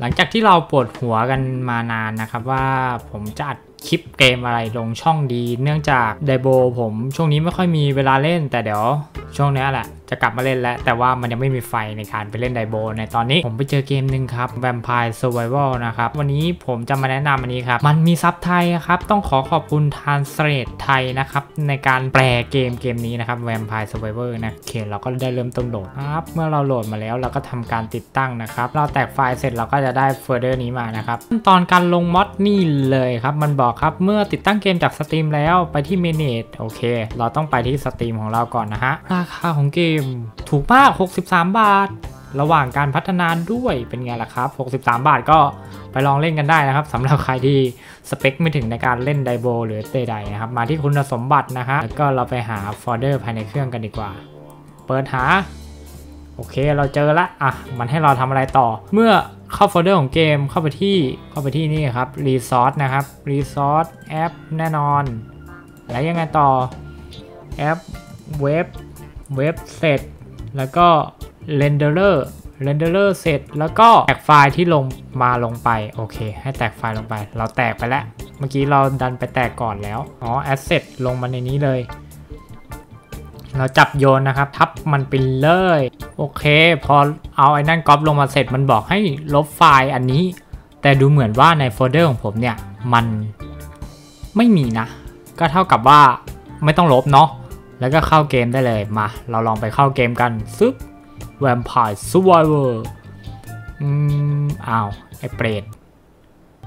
หลังจากที่เราปวดหัวกันมานานนะครับว่าผมจะอัด คลิปเกมอะไรลงช่องดี เนื่องจาก Diablo ผมช่วงนี้ไม่ค่อยมีเวลาเล่น แต่เดี๋ยวช่วงนี้แหละจะกลับมาเล่นแล้ว แต่ว่ามันยังไม่มีไฟในการไปเล่น Diablo ในตอนนี้ผมไปเจอเกมหนึ่งครับ Vampire Survival นะครับ วันนี้ผมจะมาแนะนำอันนี้ครับ มันมีซับไทยครับ ต้องขอขอบคุณทานเสตไทยนะครับ ในการแปลเกมเกมนี้นะครับ Vampire Survivor นะโอเคเราก็ได้เริ่มต้นโหลดครับเมื่อเราโหลดมาแล้วเราก็ทำการติดตั้งนะครับเราแตกไฟล์เสร็จเราก็จะได้โฟลเดอร์นี้มานะครับขั้นตอนการลง mod นี่เลยครับมันบอกครับ เมื่อติดตั้งเกมจาก Steam แล้วไปที่ Manage โอเค เราต้องไปที่ Steam ของเราก่อนนะฮะ ราคาของเกมถูกมาก 63 บาท ระหว่างการพัฒนาด้วยเป็นไงล่ะครับ 63 บาทก็ไปลองเล่นกันได้นะครับสำหรับใครที่สเปคไม่ถึงในการเล่น Diablo หรือเตไดนะครับ มาที่คุณสมบัตินะฮะแล้วก็เราไปหาโฟลเดอร์ภายในเครื่องกันดีกว่า เปิดหา โอเคเราเจอละอะมันให้เราทำอะไรต่อ เมื่อเข้าโฟลเดอร์ของเกมเข้าไปที่เข้าไปที่นี่ครับ Resource นะครับ Resource app แน่นอน แล้วยังไงต่อ app web web เสร็จ แล้วก็ Renderer Renderer เสร็จ แล้วก็แตกไฟล์ที่ลงมาลงไป โอเค ให้แตกไฟล์ลงไป เราแตกไปแล้ว เมื่อกี้เราดันไปแตกก่อนแล้ว อ๋อ Asset ลงมาในนี้เลย เราจับโยนนะครับ ทับมันไปเลย โอเค พอเอาไอ้นั่นก๊อปลงมาเสร็จมันบอกให้ลบไฟล์อันนี้ แต่ดูเหมือนว่าในโฟลเดอร์ของผมเนี่ย มันไม่มีนะ ก็เท่ากับว่าไม่ต้องลบเนาะแล้วก็เข้าเกมได้เลยมา เราลองไปเข้าเกมกันซึบ Vampire Survivor อืมอ้าวไอ้เปรต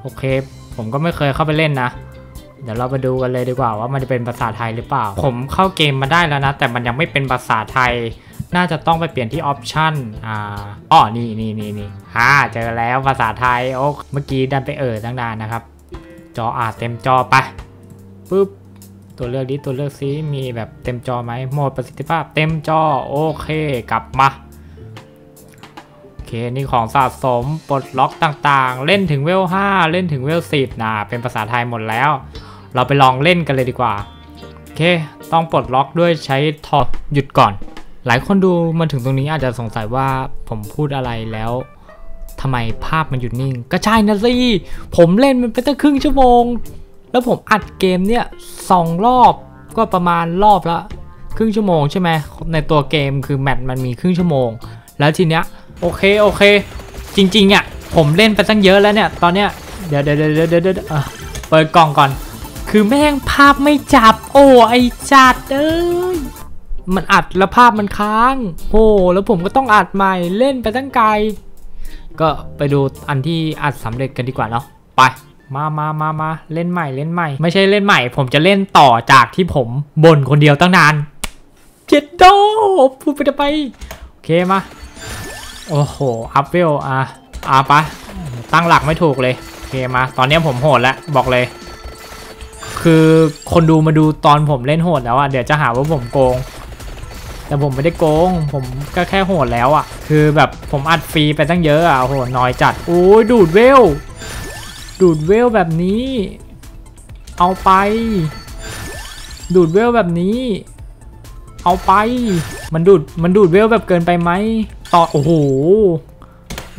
โอเค ผมก็ไม่เคยเข้าไปเล่นนะ เดี๋ยวเราไปดูกันเลยดีกว่าว่ามันจะเป็นภาษาไทยหรือเปล่า ผมเข้าเกมมาได้แล้วนะ แต่มันยังไม่เป็นภาษาไทย น่าจะต้องไปเปลี่ยนที่ออปชันอ่าอ๋อนี่นี่นี่นี่ฮ่าเจอแล้วภาษาไทยโอ้เมื่อกี้ดันไปเอ่อตั้งนานนะครับ จออ่าเต็มจอไปปุ๊บตัวเลือกนี้ตัวเลือกซีมีแบบเต็มจอไหมโหมดประสิทธิภาพเต็มจอโอเคกลับมาโอเคนี่ของสะสมปลดล็อกต่างๆ เล่นถึงเวล 5 เล่นถึงเวล 10นะเป็นภาษาไทยหมดแล้ว เราไปลองเล่นกันเลยดีกว่าโอเค ต้องปลดล็อกด้วยใช้ทอหยุดก่อน หลายคนดูมาถึงตรงนี้อาจจะสงสัยว่าผมพูดอะไรแล้วทำไมภาพมันหยุดนิ่ง ก็ใช่นะสิ ผมเล่นมันไปตั้งครึ่งชั่วโมง แล้วผมอัดเกมเนี่ยสองรอบก็ประมาณรอบละครึ่งชั่วโมงใช่ไหมในตัวเกมคือแมตช์มันมีครึ่งชั่วโมง แล้วทีเนี้ยโอเคโอเค จริงๆอะผมเล่นไปตั้งเยอะแล้วเนี่ย ตอนเนี้ยเดี๋ยวเดี๋ยวเดี๋ยวเดี๋ยวเดี๋ยวอะเปิดกล่องก่อน คือแม่งภาพไม่จับ โอ้ไอจัดเอ้ย มันอัดแล้วภาพมันค้าง โอ้แล้วผมก็ต้องอัดใหม่เล่นไปตั้งไกล ก็ไปดูอันที่อัดสำเร็จกันดีกว่าเนาะไปมามามามาเล่นใหม่เล่นใหม่ ไม่ใช่เล่นใหม่ ผมจะเล่นต่อจากที่ผมบ่นคนเดียวตั้งนานเจ็ดโดพูดไปทำไมโอเคมา โอ้โห อัพเวลอะอะปะตั้งหลักไม่ถูกเลย โอเคมา ตอนนี้ผมโหดแล้ว บอกเลย คือคนดูมาดูตอนผมเล่นโหดแล้วอะ เดี๋ยวจะหาว่าผมโกง แต่ผมไม่ได้โกง ผมก็แค่โหดแล้วอะ คือแบบผมอัดฟรีไปตั้งเยอะอะโอ้โหน้อยจัดโอ้ยดูดเวล ดูดเวลแบบนี้ เอาไป ดูดเวลแบบนี้ เอาไป มันดูดมันดูดเวลแบบเกินไปไหมต่อโอ้โห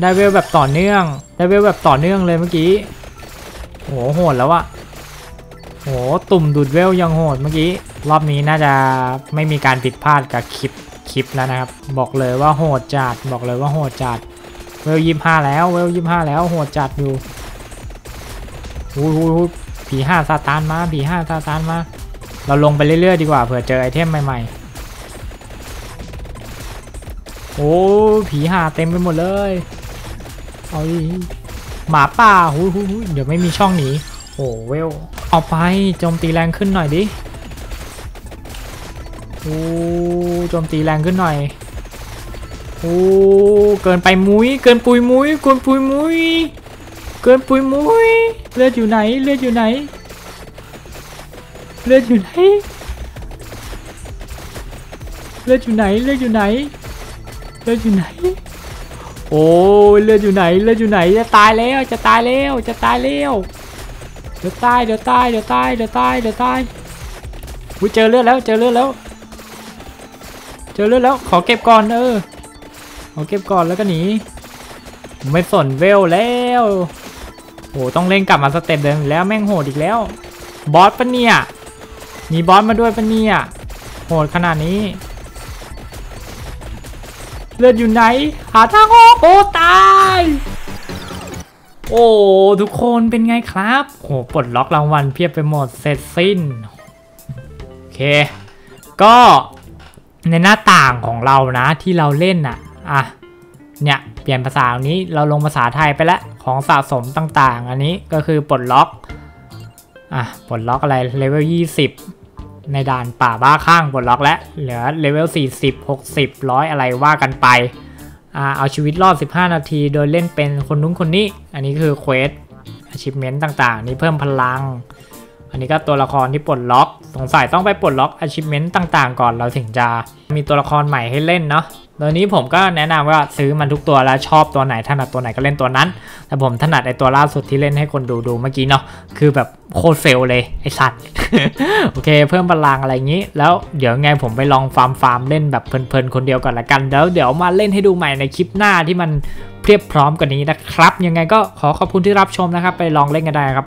ได้เวลแบบต่อเนื่อง ได้เวลแบบต่อเนื่องเลยเมื่อกี้โหโหดแล้วอะโหตุ่มดูดเวลยังโหดเมื่อกี้ รอบนี้น่าจะไม่มีการผิดพลาดกับคลิปคลิปแล้วนะครับ บอกเลยว่าโหดจัดบอกเลยว่าโหดจัดเวลยี่ห้าแล้วเวลยี่ห้าแล้วโหดจัดอยู่อู้หูผีห้าซาตานมาผีห้าซาตานมา เราลงไปเรื่อยๆดีกว่าเผื่อเจอไอเทมใหม่ๆ โอ้ผีห้าเต็มไปหมดเลยเอาดิหมาป่าหูหูหูเดี๋ยวไม่มีช่องหนีโอ้เวลเอาไปโจมตีแรงขึ้นหน่อยดิ โอ้โจมตีแรงขึ้นหน่อยโอ้เกินไปมุ้ย เกินปุยมุ้ยเกินปุยมุ้ยเกินปุยมุ้ยเลือดอยู่ไหนเลือดอยู่ไหนเลือดอยู่ไหนเลือดอยู่ไหนเลือดอยู่ไหนเลือดอยู่ไหน โอ้เลือดอยู่ไหนเลือดอยู่ไหนจะตายแล้วจะตายแล้วจะตายแล้วเดี๋ยวตายเดี๋ยวตายเดี๋ยวตายเดี๋ยวตายเดี๋ยวตายอุ้ยเจอเลือดแล้วเจอเลือดแล้ว เจอเลือดแล้วขอเก็บก่อนเออขอเก็บก่อนแล้วก็หนีไม่สนเวลแล้วโอ้ต้องเล่นกลับมาสเต็ปเดิมแล้วแม่งโหดอีกแล้วบอสปะเนี่ยมีบอสมาด้วยปะเนี่ยโหดขนาดนี้เลือดอยู่ไหน หาทางออกโอ้ตาย โอ้ทุกคนเป็นไงครับโอ้ปลดล็อกรางวัลเพียบไปหมดเสร็จสิ้น โอเค ก็ ในหน้าต่างของเรานะที่เราเล่นน่ะอะเนี่ยเปลี่ยนภาษาอันนี้เราลงภาษาไทยไปแล้วของสะสมต่างๆ อันนี้ก็คือปลดล็อกอะปลดล็อกอะไรเลเวล20 ในด่านป่าบ้าข้างปลดล็อกแล้วเหลือเลเวล40 60ร้อยอะไรว่ากันไปอ่าเอาชีวิตรอด 15 นาทีโดยเล่นเป็นคนนู้นคนนี้ อันนี้คือเควส achievement ต่างๆ นี่เพิ่มพลัง อันนี้ก็ตัวละครที่ปลดล็อก สงสัยต้องไปปลดล็อก achievement ต่างๆ ก่อนเราถึงจะมีตัวละครใหม่ให้เล่นเนาะตอนนี้ผมก็แนะนำว่าซื้อมันทุกตัวแล้วชอบตัวไหนถนัดตัวไหนก็เล่นตัวนั้น แต่ผมถนัดไอตัวล่าสุดที่เล่นให้คนดูดูเมื่อกี้เนาะคือแบบโคตร fail เลยไอสัตว์โอเค เพิ่มพลังอะไรอย่างนี้ แล้วเดี๋ยวไงผมไปลองฟาร์มฟาร์มเล่นแบบเพลินๆคนเดียวก่อนละกันแล้วเดี๋ยวมาเล่นให้ดูใหม่ในคลิปหน้าที่มันเพียบพร้อมกว่านี้นะครับ ยังไงก็ขอขอบคุณที่รับชมนะครับ ไปลองเล่นกันได้ครับ